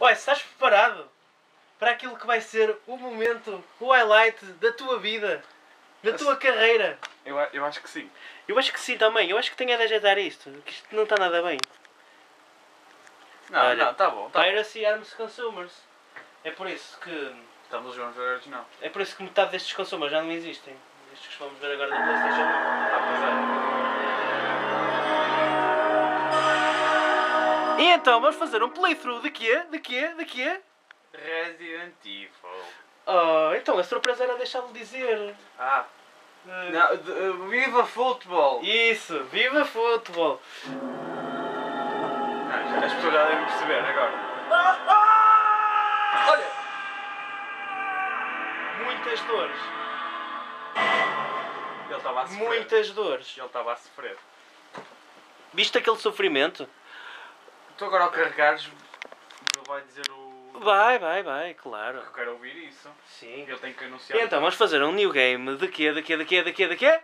Olha, estás preparado para aquilo que vai ser o momento, o highlight da tua vida, da tua carreira. Eu, eu acho que sim. Eu acho que sim também, eu acho que tenho a de ajeitar isto, que isto não está nada bem. Não, Olha, não, tá bom. Tá bom. Piracy Arms Consumers. É por isso que. Estamos a no original. É por isso que metade destes consumers já não existem. Estes que vamos ver agora da Playstation 1. Ah, E então vamos fazer um playthrough de quê? De quê? De quê? Resident Evil. Oh, então a surpresa era deixá-lo dizer. Ah, Eh, não, de- uh, viva futebol! Isso, viva futebol! Não, já- as pessoas já devem perceber agora. Olha! Muitas dores, Ele estava a sofrer. muitas dores. Ele estava a sofrer. Viste aquele sofrimento? Tu agora ao carregares, ele vai dizer o. Vai, vai, vai, claro. Eu quero ouvir isso. Sim. Ele tem que anunciar. Então, vamos fazer um new game de quê? De quê? De quê? De quê? De quê?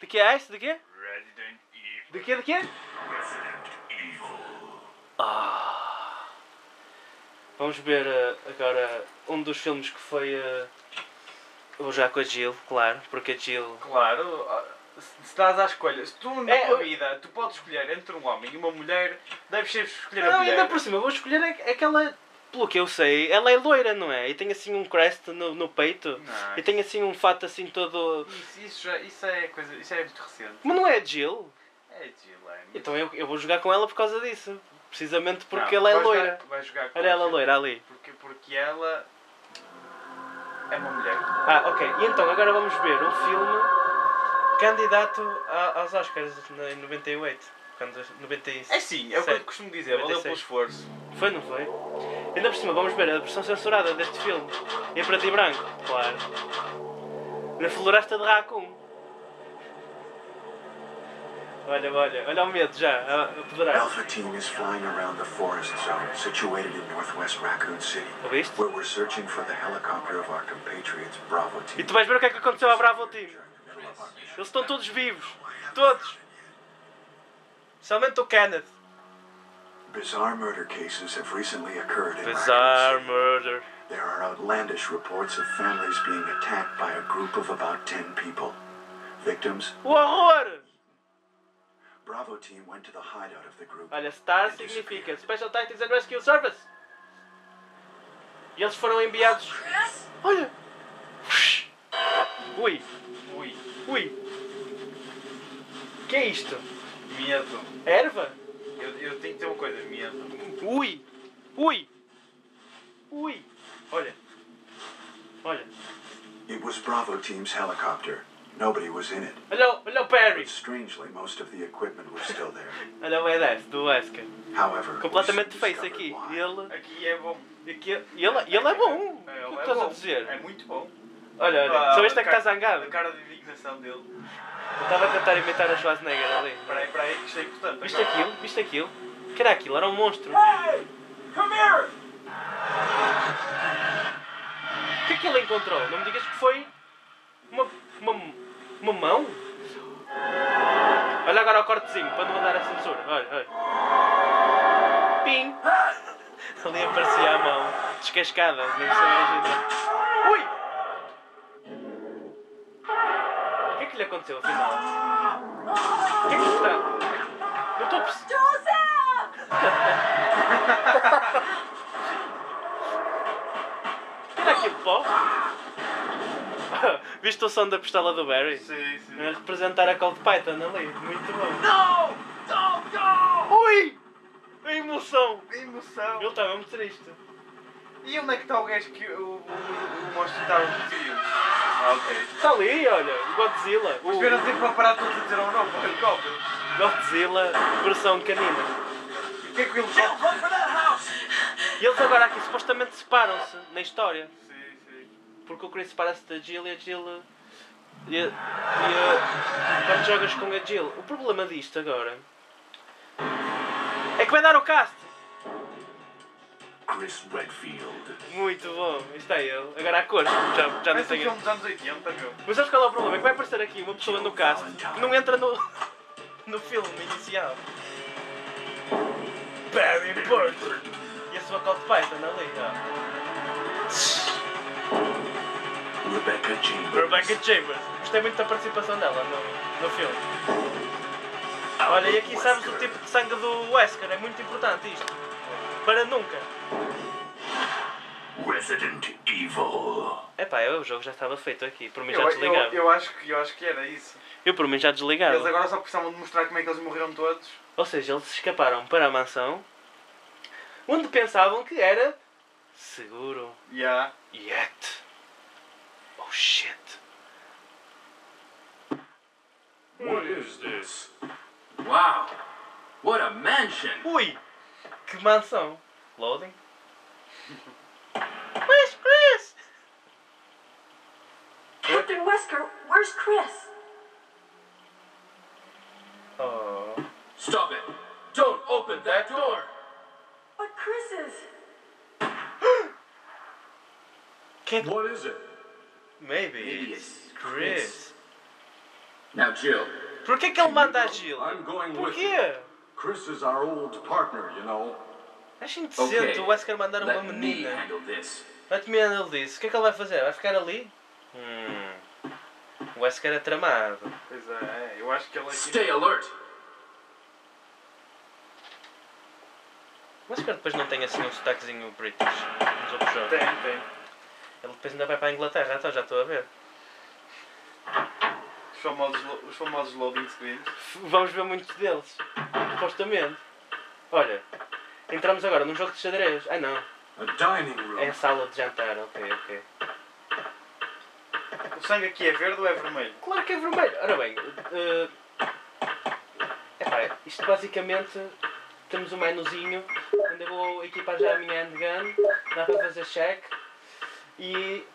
De quê é isso? De quê? Resident Evil. De quê? De quê? Ah. Vamos ver eh, agora um dos filmes que foi. já com a Jill, claro, porque a Jill. Claro, ah, se estás à escolha, se tu na É, tua vida tu podes escolher entre um homem e uma mulher, deves sempre escolher a Não, mulher. ainda por cima, vou escolher a- aquela. Pelo que eu sei, ela é loira, não é? E tem assim um crest no, no peito. Não, E tem assim um fato assim todo. isso, isso, já- isso é coisa, isso é muito recente. Mas não é a Jill? É Jill, é. Então eu, eu vou jogar com ela por causa disso. Precisamente porque Não, ela é loira. Jogar, vai jogar com Olha ela loira ali. Porque, porque ela é uma mulher. Ah, ok. E então agora vamos ver um filme candidato a- aos Oscars em 98. Quando, 96. É sim, é o que eu costumo dizer, valeu 96. pelo esforço. Foi, não foi? Ainda por cima, vamos ver a versão censurada deste filme. Em preto e branco, claro. Na floresta de Raccoon. Olha, olha, olha o medo já, a, a poderar. Alpha Team is flying around the forest zone situated in northwest Raccoon City, Ouviste? where we're searching for the helicopter of our compatriots Bravo Team. E tu vais ver o que é que aconteceu à Bravo Team. Eles estão todos vivos. Todos. Somente o Kenneth. Bizarre murder cases have recently occurred in Bizarre murder. There are outlandish reports of families being attacked by a group of about 10 people. Victims, O horror! Bravo Team went to the hideout of the group. Olha, STAR significa Special Tactics and Rescue Service. E eles foram enviados. Olha! Ui, Ui, que é isto? medo. Erva? Eu, eu tenho que ter uma coisa, medo. Ui! Ui! Ui! Olha! Olha! It was Bravo Team's helicopter. Nobody was in it. Olha, o- olha o Perry! But strangely, most of the equipment was still there. Olha o EDF do Wesker. However, we Completamente face aqui. why. Ele. Aqui é bom. Aqui, e ele, ele é bom! O que Ele é estás a bom. dizer? É muito bom. Olha, olha, Ah, só este é que a está zangado. A cara de indignação dele. Eu estava a tentar imitar a Schwarzenegger ali. Espera aí, espera aí, que isto é importante. Viste aquilo? Viste aquilo? O que era aquilo? Era um monstro. Hey! Come here! O que é que ele encontrou? Não me digas que foi uma, uma, uma mão? Olha agora o cortezinho para não mandar a censura. Olha, olha. Pim! Ali aparecia a mão descascada na versão original. Ui! Lhe aconteceu afinal? O que é que está? Eu estou a perceber. Tira aquilo pó. Viste o som da pistola do Barry? Sim, sim. A representar a Cold Python ali. Muito bom. Não! Não! Não! Ui! A emoção! Que emoção! Ele está mesmo triste. E onde é que está o gajo que o, o, o monstro está reduzido? Ah, ok. Está ali, olha, o Godzilla. Mas O tiveram tempo para parar todos a dizer um o helicóptero. Godzilla versão canina. E o que é que o helicóptero... E eles agora aqui supostamente separam-se na história. Sim, sim. Porque o Chris separa-se da Jill e a Jill. E, a- e a- quando jogas com a Jill. O problema disto agora é que vai dar o cast. Chris Redfield. Muito bom, isto é ele. Agora há cores, já, já não um tenho. filme dos anos 80, meu. Mas sabes qual é o problema? É que vai aparecer aqui uma pessoa no cast que não entra no, no filme inicial. Barry Burton. E a uma Cold Python ali, ó. Rebecca Chambers. Rebecca Chambers. Gostei muito da participação dela no, no filme. Olha, e aqui sabes o tipo de sangue do Wesker, é muito importante isto. Para nunca. Resident Evil. Epá, eu, o jogo já estava feito aqui, por mim já Eu, eu, eu, acho que, eu acho que era isso. Eu por mim já desligava. Eles agora só precisavam de mostrar como é que eles morreram todos. Ou seja, eles escaparam para a mansão onde pensavam que era seguro. Yeah. Yet. Oh shit. What is this? Wow. What a mansion. Ui! Que mansão! Loading? Where's Chris? Captain Wesker, where's Chris? Oh. Stop it. Don't open that door. But Chris is. Can't. What is it? Maybe, Maybe it's it's Chris. Now, Jill. Porquê que que ele manda a Jill? I'm going with you. Chris is our old partner, you know. Acho indecente Okay. o Wesker mandar uma Let me menina. handle this. Let me handle this. O que é que ele vai fazer? Vai ficar ali? Hum. O Wesker é tramado. Pois é, é, eu acho que ele aqui. Stay alert. O Wesker depois não tem assim um sotaquezinho british nos outros jogos. Tem, tem. Ele depois ainda vai para a Inglaterra, então já estou a ver. Os famosos, os famosos loading screens. Vamos ver muitos deles. Supostamente. Olha, entramos agora num jogo de xadrez. Ah não, A dining room. é a sala de jantar, ok, ok. O sangue aqui é verde ou é vermelho? Claro que é vermelho. Ora bem, eh, epá, isto basicamente temos um menuzinho onde eu vou equipar já a minha handgun, dá para fazer check e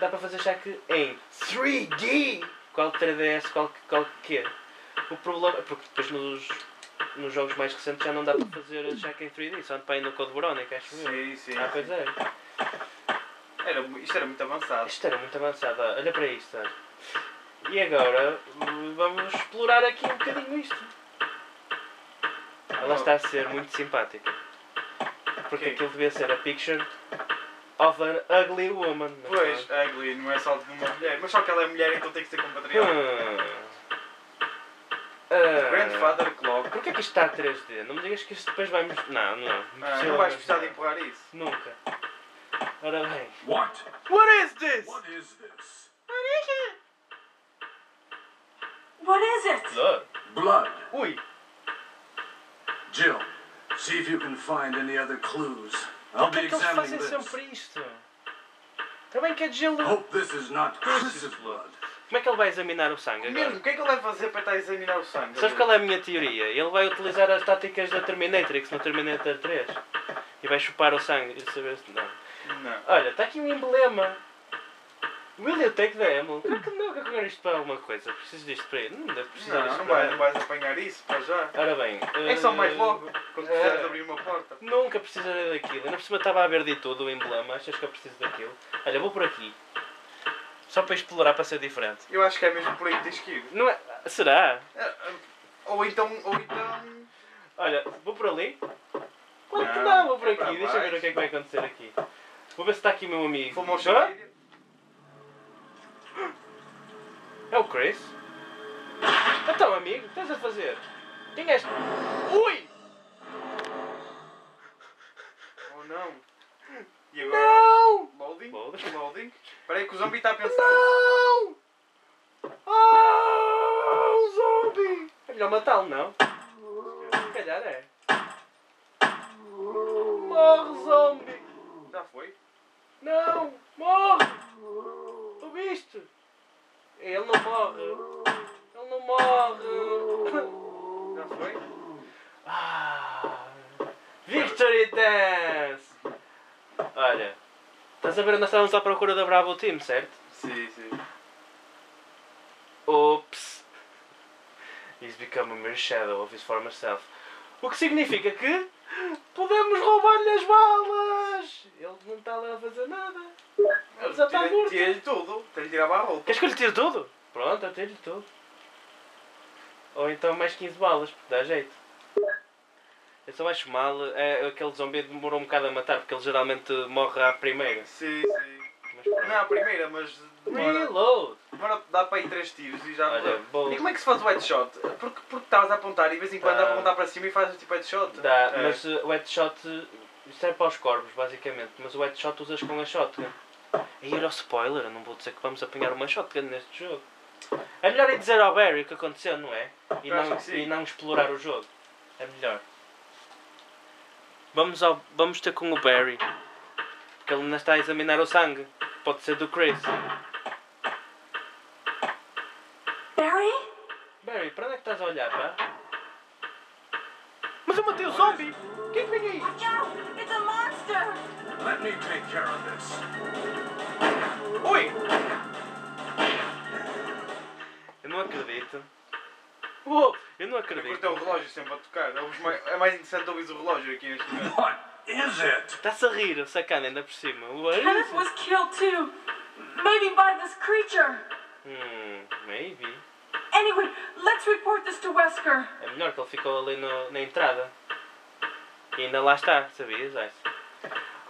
dá para fazer check em 3D. Qual 3DS, qual, qual que é? O problema porque depois nos, nos jogos mais recentes já não dá para fazer check em 3D, só para ir no Code Verónica, acho eu. Sim, sim. Ah, pois é. Era, isto era muito avançado. Isto era muito avançado, olha para isto. E agora vamos explorar aqui um bocadinho isto. Ela está a ser muito simpática. Porque Ok. aquilo devia ser a picture of an ugly woman. não é? Pois, ugly não é só de uma mulher. Mas só que ela é mulher, então tem que ser compatriota. Hum. Ah. Grandfather Clock. Porquê que isto está a 3D? Não me digas que isto depois vai... mos- Não, não. Ah, não vais precisar de não. empurrar isso. Nunca. Ora bem. What? What is this? What is this? What is it? Blood. Blood. Ui. Jill, see if you can find any other clues. I'll Porquê be que eles fazem this. sempre isto? Também que é de gelo. Hope this is not Chris's blood. Como é que ele vai examinar o sangue Mesmo, agora? o que é que ele vai fazer para estar a examinar o sangue? Sabes qual é a minha teoria? Ele vai utilizar as táticas da Terminatrix no Terminator 3 e vai chupar o sangue e saber se não. Não. Olha, está aqui um emblema. Will you take the ammo? Claro que não, que eu quero isto para alguma coisa. Preciso disto para ele. Não deve precisar Não, disto não, vai, não vais apanhar isso para já. Ora bem. É só mais eh, logo, quando eh, quiseres abrir uma porta. Nunca precisarei daquilo. Ainda por cima estava a ver de tudo o emblema. Achas que eu preciso daquilo? Olha, vou por aqui. Só para explorar para ser diferente. Eu acho que é mesmo por aí que tens que ir. Não é? Será? Ah, ah, Ou então, ou então... Olha, vou por ali. Claro que Não, vou por é aqui. Deixa eu ver o que é que vai acontecer aqui. Vou ver se está aqui o meu amigo. Full motion É o Chris? Então, amigo, o que estás a fazer? Quem és? Ui! Ou não? E agora? Não! Loading? Loading. Loading? Espera aí que o zombie está a pensar. Não! Oh, zombie! É melhor matá-lo, não? Se calhar é. Morre, zombie! Já foi? Não! Morre! Ouviste? Ele não morre! Ele não morre! Já foi? Ah, Victory Dance! Olha, estás a ver nós estávamos à procura da Bravo Team, certo? Sim, sim. Oops! He's become a mere shadow of his former self. O que significa que podemos roubar-lhe as balas! Ele não está lá a fazer nada. Ele já está morto. Tira-lhe tudo. Tem de tirar a roupa. Queres que eu lhe tire tudo? Pronto, eu tiro tudo. Ou então mais 15 balas, porque dá jeito. Eu só acho mal é aquele zombie demorou um bocado a matar, porque ele geralmente morre à primeira. Sim, sim. Mas. Não, a primeira, mas demora, Reload! Demora dá para ir três tiros e já. Olha, vou- E como é que se faz o headshot? Porque, porque estavas a apontar e de vez em quando dá para apontar para cima e fazes tipo headshot. Dá, É. mas uh, o headshot isto é para os corvos, basicamente, mas o headshot usas com a shotgun. E era o spoiler, eu não vou dizer que vamos apanhar uma shotgun neste jogo. É melhor ir dizer ao Barry o que aconteceu, não é? E Eu não, e não explorar o jogo. É melhor. Vamos, ao, vamos ter com o Barry. Porque ele ainda está a examinar o sangue. Pode ser do Chris. Barry? Barry, para onde é que estás a olhar, pá? Mas eu matei o zombie! Quem vem aí? Watch out! It's a monster! Let me take care of this. Ui! Eu não acredito. Uou, eu não Eu acredito. cortei o relógio sempre a tocar. Mais- É mais interessante ouvir o relógio aqui neste momento. What is it? Está-se a rir, o sacana ainda por cima. What is Kenneth it? was killed too. Maybe by this creature. Hmm, maybe. Anyway, let's report this to Wesker. É melhor que ele ficou ali no- na entrada. E ainda lá está, sabias, Ice?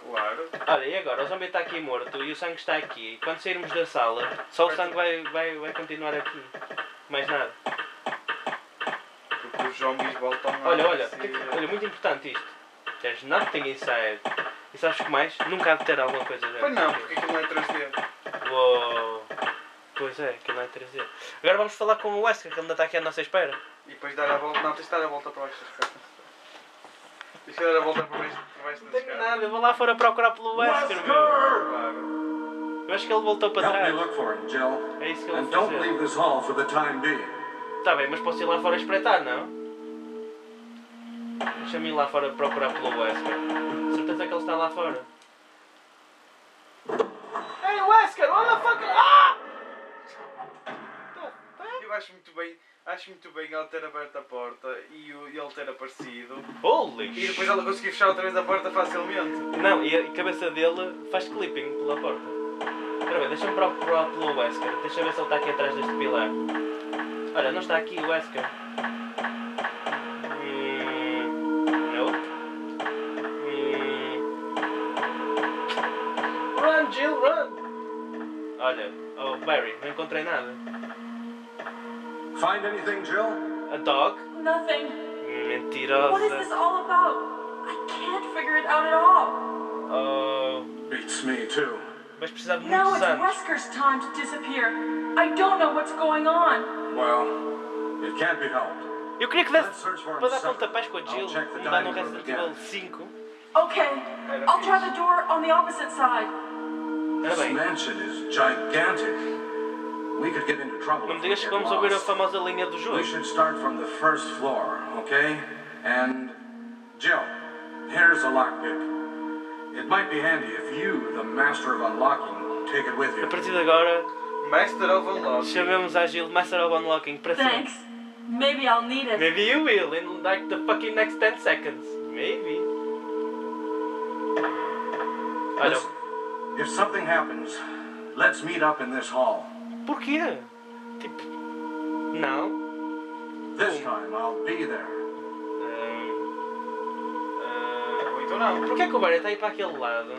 Claro. Olha, e agora? O zombie está aqui morto e o sangue está aqui. Quando sairmos da sala, só o sangue vai, vai, vai continuar aqui. Mais nada. Porque os zombies voltam a. Olha, olha, se- que- olha, muito importante isto. There's nothing inside. E sabes o que mais? Nunca há de ter alguma coisa dentro. Pois não, porque aquilo não é 3D. Uou. Pois é, aquilo não é 3D. Agora vamos falar com o Wesker, que ele ainda está aqui à nossa espera. E depois dar a volta. Não, tens de dar a volta para baixo das escadas. Tens de dar a volta para baixo, para baixo Não tenho nada, eu vou lá fora procurar pelo Wesker, meu. Claro. Eu acho que ele voltou para Help me trás. look for him, Jill. É isso que eu And don't fazer. leave this hall for the time being. Tá bem, mas posso ir lá fora espreitar, não? Deixa-me ir lá fora procurar pelo Wesker. Certeza que ele está lá fora. Acho muito bem. Acho muito bem ela ter aberto a porta e, o, e ele ter aparecido. Holy E depois ela conseguir fechar outra vez a porta facilmente. Não, e a cabeça dele faz clipping pela porta. Espera bem, deixa-me procurar pelo Wesker. Deixa ver se ele está aqui atrás deste pilar. Olha, não está aqui o Wesker. Hum, nope. Hum. Run, Jill, run! Olha, oh Barry, não encontrei nada. Find anything, Jill? A dog? Nothing. Mm, Mentirosa. What is this all about? I can't figure it out at all. Oh, Beats me, too. vais precisar de Now it's. Wesker's time to disappear. I don't know what's going on. Well, it can't be helped. Eu queria que desse Let's search for him para dar pontapés com a Jill, I'll check the como no Resident again. Evil 5. Okay, I'll try the door on the opposite side. This mansion is gigantic. We could get into trouble. não me if we digas que get vamos ouvir a famosa linha do jogo. We should start from the first floor, okay? And Jill, here's a lockpick. It might be handy if you, the master of unlocking, take it with you. A you. partir de agora, Master of Unlock. chamemos a Jill Master of Unlocking para sempre. Thanks. Maybe I'll need it. Maybe you will in like the fucking next 10 seconds. Maybe. Olha, Listen, if something happens, let's meet up in this hall. Porquê? Tipo, não. This time I'll be there. Ou então não. Porquê que o Barry está aí para aquele lado?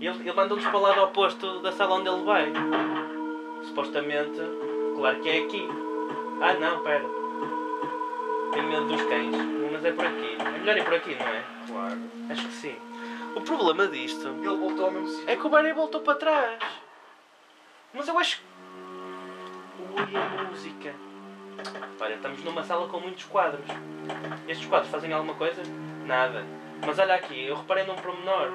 E ele, ele manda-nos para o lado oposto da sala onde ele vai. Supostamente, claro que é aqui. Ah não, pera. Tenho medo dos cães, mas é por aqui. É melhor ir por aqui, não é? Claro. Acho que sim. O problema disto Ele voltou ao mesmo sítio. é que o Barry voltou para trás. Mas eu acho. Ui, a música. Olha, estamos numa sala com muitos quadros. Estes quadros fazem alguma coisa? Nada. Mas olha aqui, eu reparei num pormenor.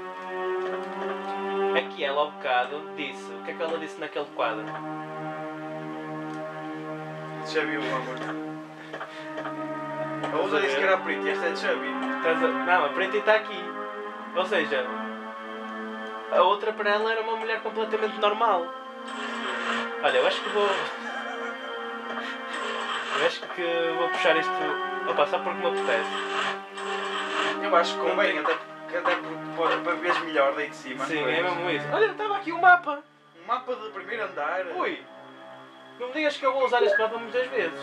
É que ela ao bocado disse. O que é que ela disse naquele quadro? Já viu, amor? A outra disse que era preto e esta é de Chubby. A- Não, a preta está aqui. Ou seja, a outra para ela era uma mulher completamente normal. Olha, eu acho que vou. Eu acho que vou puxar isto. Opa, só porque me apetece. Eu acho que convém, até, até porque para, para veres melhor daí de cima. Sim, não é é? mesmo isso. Olha, estava aqui o mapa. Um mapa de primeiro andar. Ui! Não me digas que eu vou usar este mapa muitas vezes.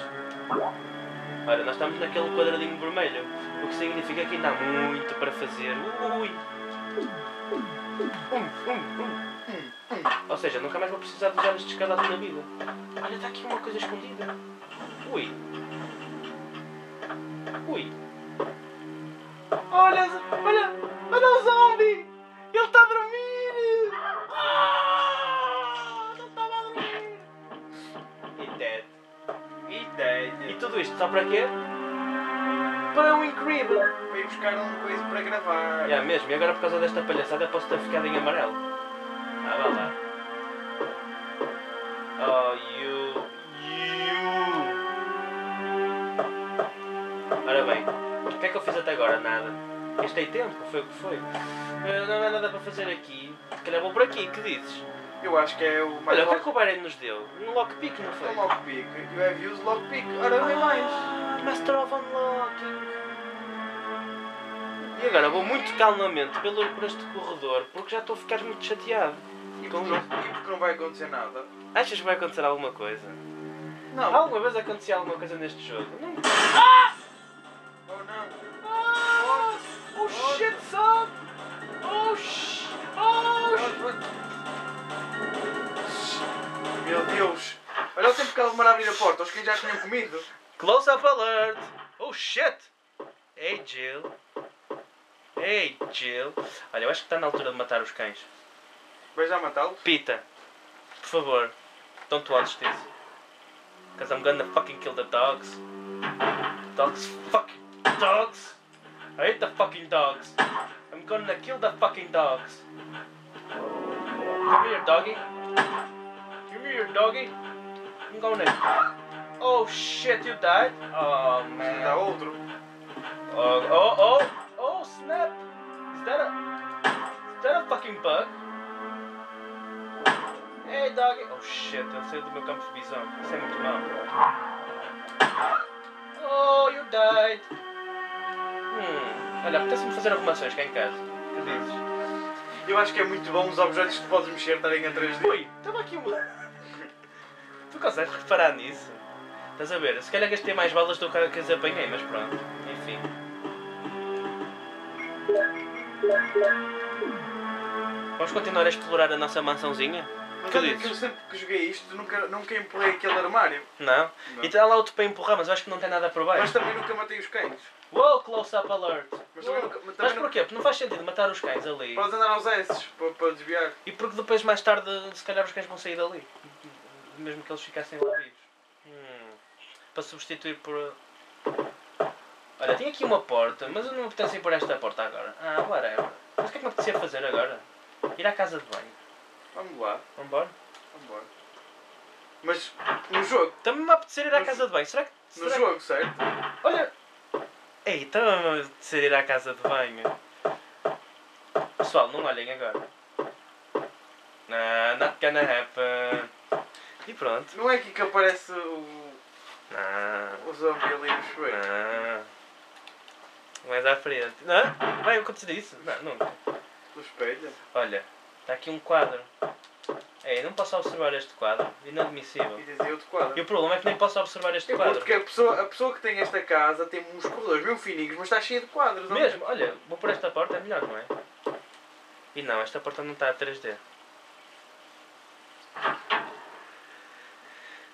Ora, nós estamos naquele quadradinho vermelho, o que significa que ainda há muito para fazer. Ui! Hum, hum, hum. Ou seja, nunca mais vou precisar de usar este escadado na vida. Olha, está aqui uma coisa escondida. Ui! Ui! Olha, olha, olha o zombie! Ele está a dormir! Ah, ele estava a dormir! E dead. E dead. E tudo isto só para quê? Para um incrível! Para ir buscar uma coisa para gravar. Já mesmo, e agora por causa desta palhaçada posso ter ficado em amarelo. Ah, vá lá. Oh, you. You. Ora bem, o que é que eu fiz até agora? Nada. Gastei tempo, foi o que foi. Eh, Não há nada para fazer aqui. Se calhar vou por aqui, que dizes? Eu acho que é o mais Olha, o que é que o Byron nos deu? Um lockpick, não foi? o lockpick. You have used lockpick. Ora, não é mais. Ah, Master of Unlocking. E agora vou muito calmamente pelo, por este corredor porque já estou a ficar muito chateado. E porque, não, e porque não vai acontecer nada. Achas que vai acontecer alguma coisa? Não. Alguma vez acontecia alguma coisa neste jogo? Não. Oh não. Ah! Oh shit, son! Oh sh... Oh Meu Deus. Olha o tempo que ela demora a abrir a porta. Os cães já tinham comido. Close up alert! Oh shit! Hey Jill. Hey Jill. Olha, eu acho que está na altura de matar os cães. Vais já matá-los? Pita, por favor, don't watch this. Because I'm gonna fucking kill the dogs. Dogs, fucking dogs. I hate the fucking dogs. I'm gonna kill the fucking dogs. Give me your doggy. Give me your doggy. I'm gonna. Oh shit, you died? Oh Dá man. outro. Oh, oh, oh, oh, snap! Is that a. Is that a fucking bug? Hey, doggy! Oh shit, ele saiu do meu campo de visão. Isso é muito mal. Oh, you died! Hum. Olha, apetece-me fazer arrumações cá em casa. O que dizes? Eu acho que é muito bom os objetos que podes mexer estarem a 3D. Ui, estava aqui uma. tu consegues reparar nisso? Estás a ver? Se calhar gastei mais balas do que as apanhei, mas pronto. Enfim. Vamos continuar a explorar a nossa mansãozinha? Mas Que olha dizes? que eu sempre que joguei isto nunca, nunca empurrei aquele armário. Não? Não. E está lá outro para empurrar, mas eu acho que não tem nada por Mas baixo. também nunca matei os cães. Uou, close up alert! Mas também nunca- mas Mas também porquê? Porque não faz sentido matar os cães ali. Podes andar aos S para, para desviar. E porque depois, mais tarde, se calhar os cães vão sair dali. Mesmo que eles ficassem lá vivos. Hum. Para substituir por. Olha, tinha aqui uma porta, mas eu não me apetece ir por esta porta agora. Ah, whatever. Mas o que é que me apetecia fazer agora? Ir à casa de banho. Vamos lá. Vamos embora? Vamos embora. Mas no jogo. Também me apetecer ir à No casa de banho. Será que. No será jogo, certo? que- Olha! Ei, também me apetecer ir à casa de banho. Pessoal, não olhem agora. Nah, not gonna happen. E pronto. Não é aqui que aparece o, Não. o zombie ali no chuveiro. Não. Mais à frente. Não? Vai acontecer isso? Não, nunca. Do espelho. Olha, está aqui um quadro. Ei, não posso observar este quadro. Inadmissível. E dizia outro quadro. E o problema é que nem posso observar este Eu quadro. porque a pessoa, a pessoa que tem esta casa tem uns corredores bem fininhos, mas está cheia de quadros. não é? Mesmo, olha, vou por esta porta, é melhor, não é? E não, esta porta não está a 3D.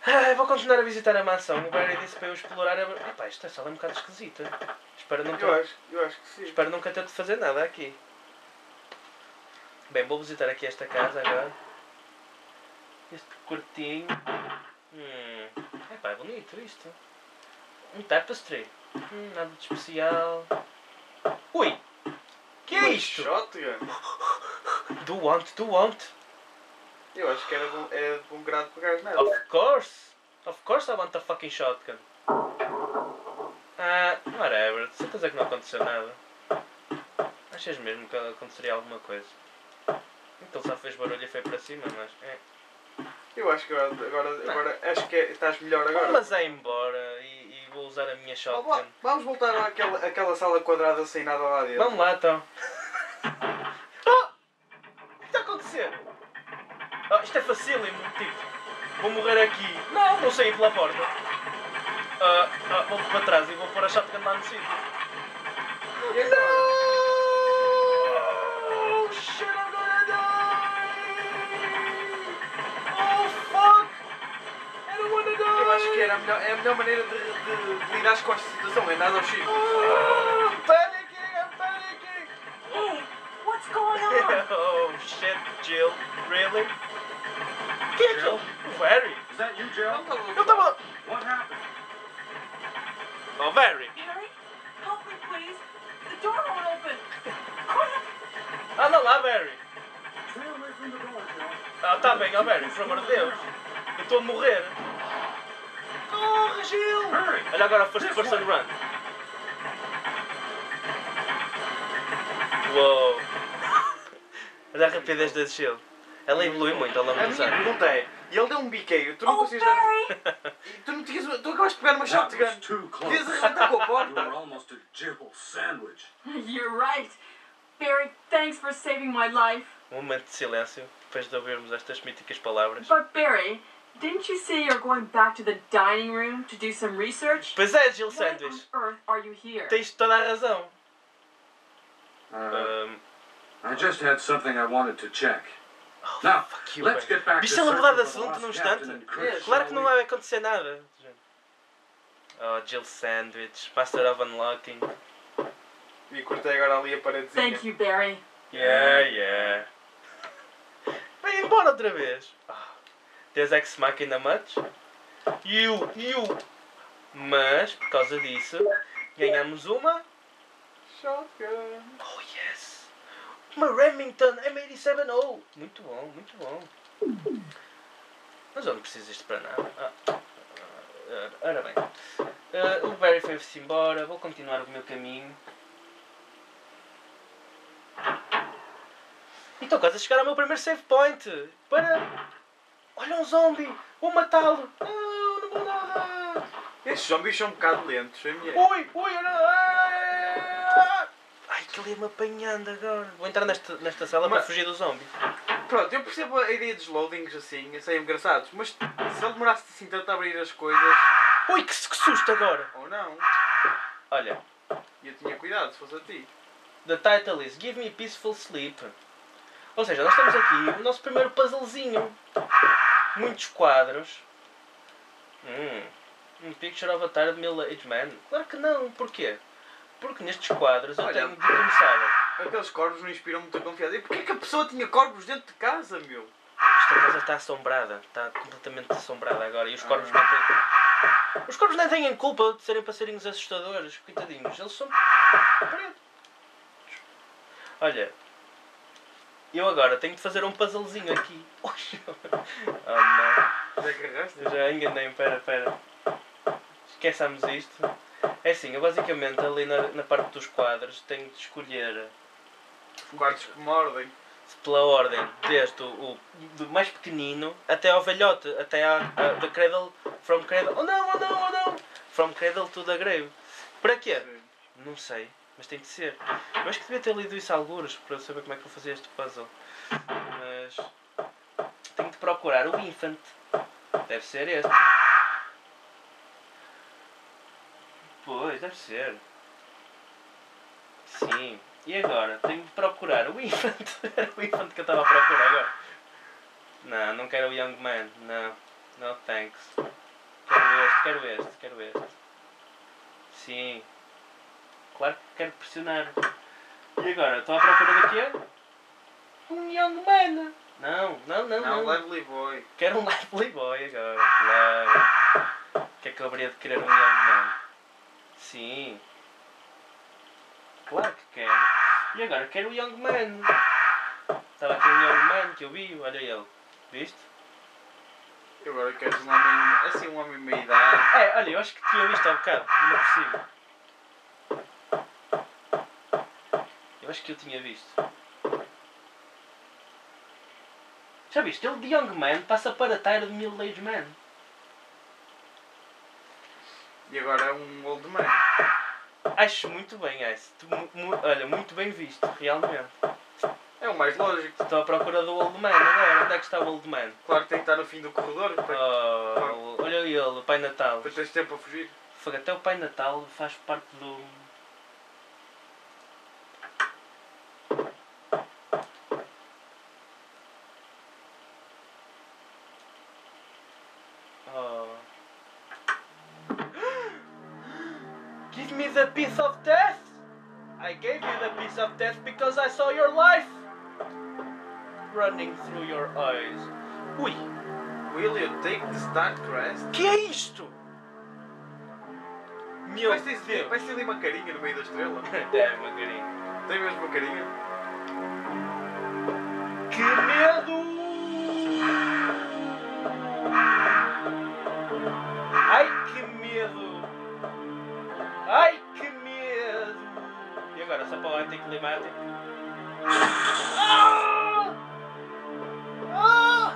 Ai, vou continuar a visitar a mansão. O Barry disse para eu explorar a. Epá, esta sala é um bocado esquisita. Espero ter. Eu acho, eu acho que sim. Espero nunca ter de fazer nada aqui. Bem, vou visitar aqui esta casa agora. Este quartinho. Hum. Epá, é bonito isto. Um tapestry. Hum, nada de especial. Ui! Que é Uma isto? Shotgun. Do want, do want. Eu acho que era, bom, era de bom grado pegar nela. Of course! Of course I want a fucking shotgun. Ah, whatever. De certeza que não aconteceu nada. Achas mesmo que aconteceria alguma coisa? Então só fez barulho e foi para cima, mas. É. Eu acho que agora, agora, agora acho que é- estás melhor agora. Mas é embora e, e vou usar a minha shotgun. Vamos voltar àquela, àquela sala quadrada sem nada lá dentro. Vamos lá então. Oh! O que está a acontecer? Oh, isto é facílimo, tipo. Vou morrer aqui. Não, vou sair pela porta. Ah, ah, vou para trás e vou pôr a shotgun lá no sítio. E acho que era a melhor, é a melhor maneira de, de, de lidar com esta situação, é dar ao chip. Oh, panicking, I'm panicking! Hey, what's going on? oh shit, Jill, really? É Jill? Harry? Is that you, Jill? Eu estava. What happened? Oh, Harry! Harry, help me, please. The door won't open. Quick! Anda lá, Barry! Ah, tá bem, ó Barry, por amor de Deus! Eu estou a morrer! Corre, Gil! Hurry! Olha agora a first person run! Uou! Olha a rapidez da Gil! Ela evolui muito ao longo A dos minha anos. pergunta é, e ele deu um biqueio, tu não Oh, consegues dar... Barry! E tu não tinhas... Tu acabaste de pegar uma That was shotgun. too close. arrebentar com a You porta. were almost a Jill sandwich. You're right. Barry, thanks for saving my life. Um momento de silêncio, depois de ouvirmos estas míticas palavras. But Barry, didn't you say you're going back to the dining room to do some research? Pois é, Why Sandwich! on earth are you here? Tens toda a razão. Uh, Ahm, I just had something I wanted to check. Now, fuck you, let's get back to Viste ela mudar de assunto the num instante? Chris, Claro que não vai acontecer nada. Oh, Jill Sandwich, Master of Unlocking. E cortei agora ali a paredezinha. Thank you, Barry. Yeah, yeah. Vai embora outra vez. Ah, There's Ex Machina much? You, you. Mas, por causa disso, ganhamos uma. Shotgun. Oh, yes. Uma Remington M87O. Muito bom, muito bom. Mas eu não preciso disto para nada. Ah, ah, ora bem. Ah, o Barry foi-se embora. Vou continuar o meu caminho. E estou quase a chegar ao meu primeiro save point. Para. Olha um zombie. Vou matá-lo. Não, não vou nada. Estes zombies são um bocado lentos, a minha... Ui, ui, olha. Ai, que ele ia-me apanhando agora. Vou entrar nesta, nesta sala Mas- para fugir do zombie. Pronto, eu percebo a ideia dos loadings assim, sei engraçados, mas se ele demorasse assim tanto a abrir as coisas, Ui, que, que susto agora. ou não, Olha, eu tinha cuidado se fosse a ti. the title is Give Me Peaceful Sleep. Ou seja, nós temos aqui o nosso primeiro puzzlezinho. Muitos quadros. Hum, um picture of a tired middle-aged man. Claro que não. Porquê? Porque nestes quadros eu Olha. tenho de começar. Aqueles corvos não inspiram muita confiança. E porquê que a pessoa tinha corvos dentro de casa, meu? Esta casa está assombrada. Está completamente assombrada agora. E os corvos não têm. Os corvos nem têm culpa de serem passarinhos assustadores. Coitadinhos. Eles são. Olha. Eu agora tenho de fazer um puzzlezinho aqui. Oh não. Já agarraste? Já enganei. Pera, pera. Esqueçamos isto. É assim, eu basicamente ali na, na parte dos quadros tenho de escolher Quartos que mordem. pela ordem, desde o, o do mais pequenino até ao velhote, até à, a, the cradle, from cradle, oh não, oh não, oh não, from cradle to the grave. Para quê? Não sei, mas tem de ser. Eu acho que devia ter lido isso a algures para eu saber como é que vou fazer este puzzle. Mas tenho de procurar o infant. Deve ser este. Pois, deve ser. Sim. E agora? Tenho de procurar o infant. Era o infant que eu estava a procurar agora. Não, não quero o young man. Não. No thanks. Quero este, quero este, quero este. Sim. Claro que quero pressionar. E agora? Estou à procura de quê? Um young man. Não, não, não, Não, não. Lively Boy. Quero um lively boy agora, claro. O que é que eu haveria de querer um young man? Sim. Claro que quero. E agora quero o young man. Estava aqui um young man que eu vi, olha ele. Viste? E agora queres um homem, assim, um homem meia idade. É, olha, eu acho que tinha visto há bocado, ainda por cima. Acho que eu tinha visto. Já viste? Ele de young man passa para tired middle-aged man. E agora é um old man. Acho muito bem, Ice. Tu, mu- olha, muito bem visto, realmente. É o mais lógico. Estou à procura do Old Man agora. Onde é que está o Old Man? Claro que tem que estar no fim do corredor para, Oh, olha ele, o Pai Natal. para teres tempo a fugir. Fogo, até o Pai Natal faz parte do. Saw your life running through your eyes. Ui, Will you take the Star Crest? que é isto? Meu Vai ter, Deus! vai ter ali uma carinha no meio da estrela. É, uma carinha. Tem mesmo uma carinha? Que medo! Ai que medo! Ai que medo! E agora, só para o anticlimático? Ah! Ah!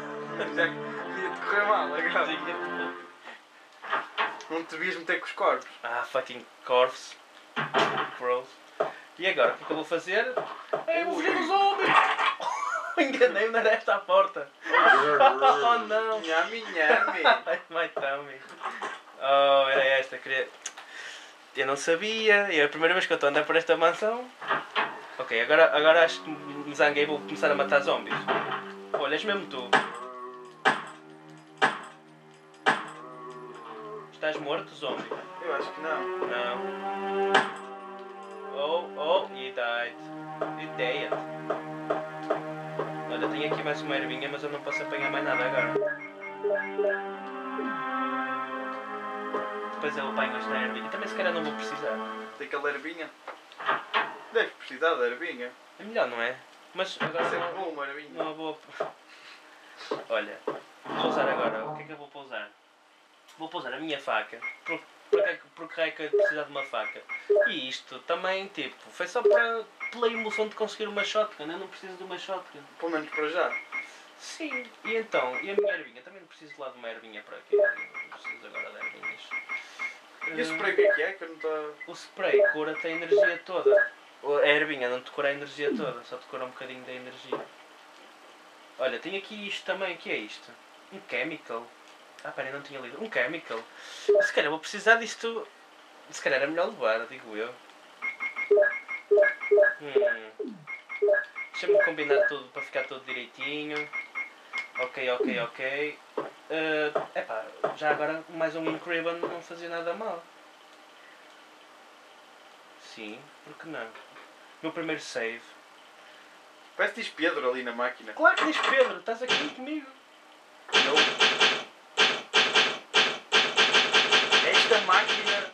Já ia-te correr mal, agora. Não te devias meter com os corpos. Ah, fucking corvos. Crows. E agora, o que é que eu vou fazer? É, vou fugir dos homens! Enganei-me, não era esta a porta. Oh não! Nhami, nhami. My tummy. Oh, era esta, queria. Eu não sabia, e é a primeira vez que eu estou a andar por esta mansão. Ok, agora, agora acho que me zanguei e vou começar a matar zombies. Olha, és mesmo tu. Estás morto, zombie? Eu acho que não. Não. Oh, oh, he died. He died. Olha, tenho aqui mais uma ervinha, mas eu não posso apanhar mais nada agora. Depois eu apanho esta ervinha. Também se calhar não vou precisar. Tem aquela ervinha. Deves precisar da ervinha. É melhor, não é? Mas agora Sempre não, bom uma ervinha. não vou... Olha, vou usar agora. O que é que eu vou pousar? Vou pousar a minha faca. Por, por, que- por que é que eu precisar de uma faca? E isto também, tipo, foi só para pela emoção de conseguir uma shotgun. Eu não preciso de uma shotgun. Pelo menos para já. Sim, e então? E a minha ervinha? Também não preciso lá de uma ervinha para quê? Não preciso agora de ervinhas. E esse spray o que é que é? Que não estou. O spray cura-te a energia toda. A ervinha não te cura a energia toda, só te cura um bocadinho da energia. Olha, tem aqui isto também. O que é isto? Um chemical. Ah, pera, não tinha lido. Um chemical. Se calhar vou precisar disto. Se calhar é melhor levar, digo eu. Hum. Deixa-me combinar tudo para ficar tudo direitinho. Ok, ok, ok. Uh, epá, já agora mais um Ribbon não fazia nada mal. Sim, por que não? Meu primeiro save. Parece que diz Pedro ali na máquina. Claro que diz Pedro, estás aqui comigo. Esta máquina.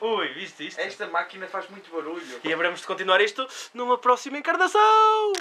Ui, viste isto? Esta máquina faz muito barulho. E haveremos de continuar isto numa próxima encarnação!